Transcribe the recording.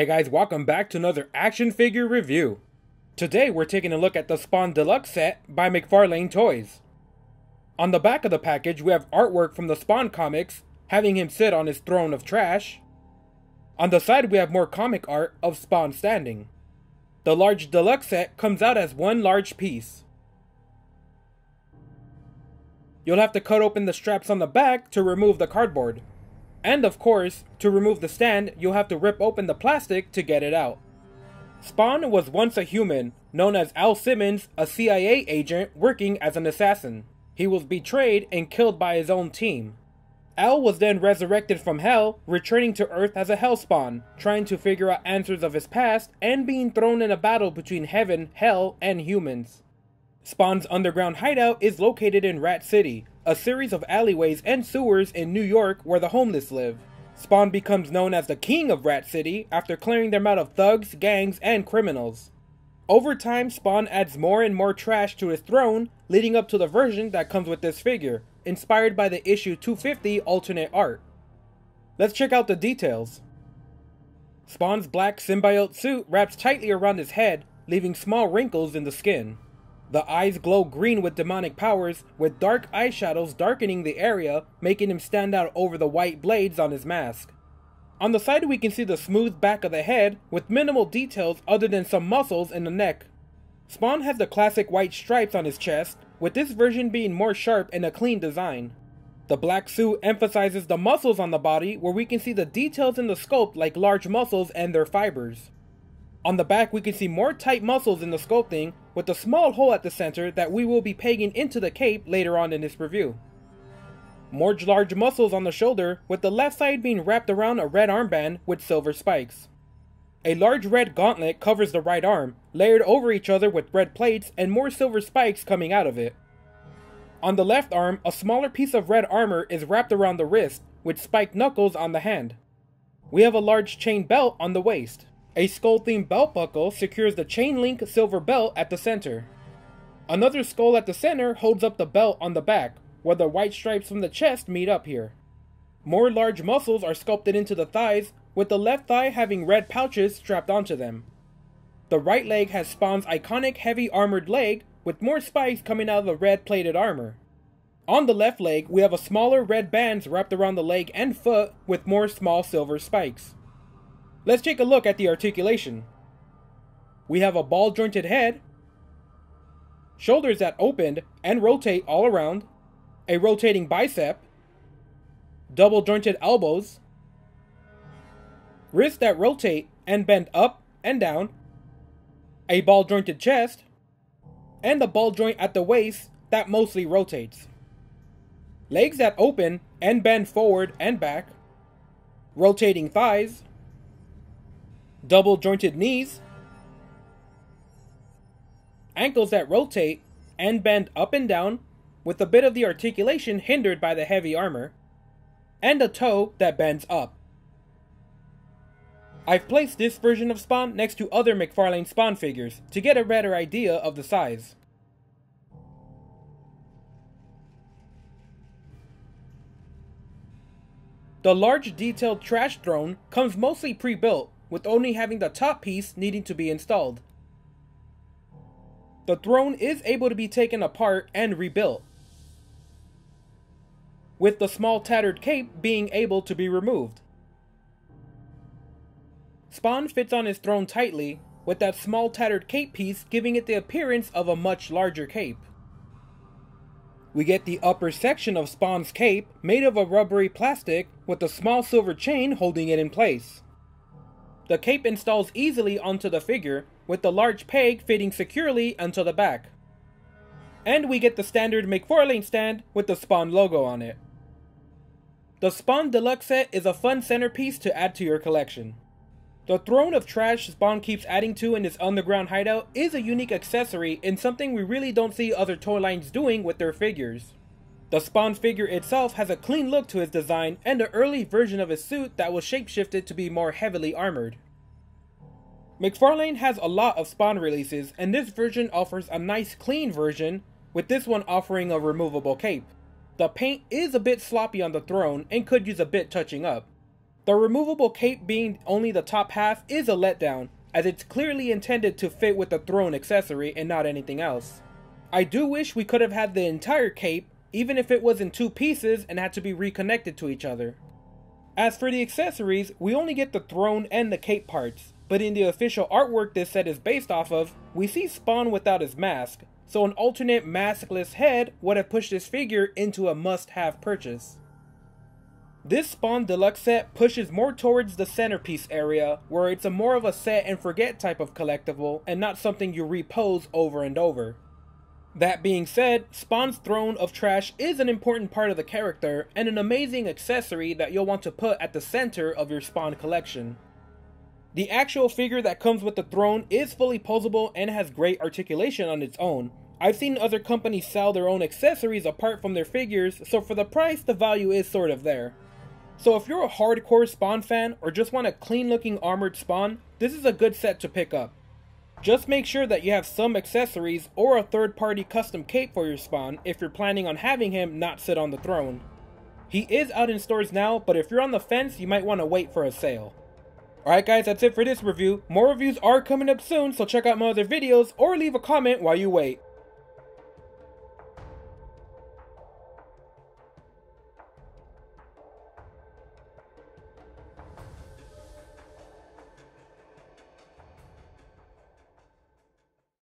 Hey guys, welcome back to another action figure review. Today we're taking a look at the Spawn Deluxe set by McFarlane Toys. On the back of the package we have artwork from the Spawn comics, having him sit on his throne of trash. On the side we have more comic art of Spawn standing. The large deluxe set comes out as one large piece. You'll have to cut open the straps on the back to remove the cardboard. And of course, to remove the stand, you'll have to rip open the plastic to get it out. Spawn was once a human, known as Al Simmons, a CIA agent working as an assassin. He was betrayed and killed by his own team. Al was then resurrected from hell, returning to Earth as a Hellspawn, trying to figure out answers of his past, and being thrown in a battle between heaven, hell, and humans. Spawn's underground hideout is located in Rat City, a series of alleyways and sewers in New York where the homeless live. Spawn becomes known as the king of Rat City after clearing them out of thugs, gangs, and criminals. Over time, Spawn adds more and more trash to his throne, leading up to the version that comes with this figure, inspired by the issue 250 alternate art. Let's check out the details. Spawn's black symbiote suit wraps tightly around his head, leaving small wrinkles in the skin. The eyes glow green with demonic powers, with dark eyeshadows darkening the area, making him stand out over the white blades on his mask. On the side we can see the smooth back of the head, with minimal details other than some muscles in the neck. Spawn has the classic white stripes on his chest, with this version being more sharp and a clean design. The black suit emphasizes the muscles on the body where we can see the details in the sculpt like large muscles and their fibers. On the back we can see more tight muscles in the sculpting with a small hole at the center that we will be pegging into the cape later on in this review. More large muscles on the shoulder with the left side being wrapped around a red armband with silver spikes. A large red gauntlet covers the right arm, layered over each other with red plates and more silver spikes coming out of it. On the left arm, a smaller piece of red armor is wrapped around the wrist, with spiked knuckles on the hand. We have a large chain belt on the waist. A skull-themed belt buckle secures the chain link silver belt at the center. Another skull at the center holds up the belt on the back, where the white stripes from the chest meet up here. More large muscles are sculpted into the thighs, with the left thigh having red pouches strapped onto them. The right leg has Spawn's iconic heavy armored leg, with more spikes coming out of the red plated armor. On the left leg, we have a smaller red bands wrapped around the leg and foot with more small silver spikes. Let's take a look at the articulation. We have a ball jointed head, shoulders that open and rotate all around, a rotating bicep, double jointed elbows, wrists that rotate and bend up and down, a ball jointed chest, and a ball joint at the waist that mostly rotates. Legs that open and bend forward and back, rotating thighs, double jointed knees, ankles that rotate and bend up and down with a bit of the articulation hindered by the heavy armor, and a toe that bends up. I've placed this version of Spawn next to other McFarlane Spawn figures to get a better idea of the size. The large detailed trash throne comes mostly pre-built with only having the top piece needing to be installed. The throne is able to be taken apart and rebuilt, with the small tattered cape being able to be removed. Spawn fits on his throne tightly, with that small tattered cape piece giving it the appearance of a much larger cape. We get the upper section of Spawn's cape made of a rubbery plastic with a small silver chain holding it in place. The cape installs easily onto the figure, with the large peg fitting securely onto the back. And we get the standard McFarlane stand with the Spawn logo on it. The Spawn Deluxe set is a fun centerpiece to add to your collection. The throne of trash Spawn keeps adding to in his underground hideout is a unique accessory and something we really don't see other toy lines doing with their figures. The Spawn figure itself has a clean look to his design and an early version of his suit that was shapeshifted to be more heavily armored. McFarlane has a lot of Spawn releases and this version offers a nice clean version with this one offering a removable cape. The paint is a bit sloppy on the throne and could use a bit touching up. The removable cape being only the top half is a letdown, as it's clearly intended to fit with the throne accessory and not anything else. I do wish we could have had the entire cape, even if it was in two pieces and had to be reconnected to each other. As for the accessories, we only get the throne and the cape parts, but in the official artwork this set is based off of, we see Spawn without his mask, so an alternate maskless head would have pushed this figure into a must-have purchase. This Spawn Deluxe set pushes more towards the centerpiece area, where it's a more of a set and forget type of collectible, and not something you repose over and over. That being said, Spawn's Throne of Trash is an important part of the character, and an amazing accessory that you'll want to put at the center of your Spawn collection. The actual figure that comes with the throne is fully posable and has great articulation on its own. I've seen other companies sell their own accessories apart from their figures, so for the price, the value is sort of there. So if you're a hardcore Spawn fan or just want a clean looking armored Spawn, this is a good set to pick up. Just make sure that you have some accessories or a third party custom cape for your Spawn if you're planning on having him not sit on the throne. He is out in stores now, but if you're on the fence, you might want to wait for a sale. Alright guys, that's it for this review. More reviews are coming up soon, so check out my other videos or leave a comment while you wait.